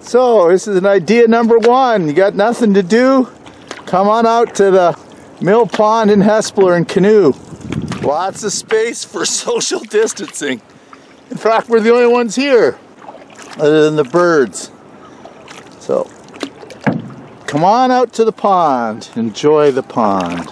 So this is an idea number one. You got nothing to do? Come on out to the mill pond in Hespeler and canoe. Lots of space for social distancing. In fact, we're the only ones here, other than the birds. So come on out to the pond. Enjoy the pond.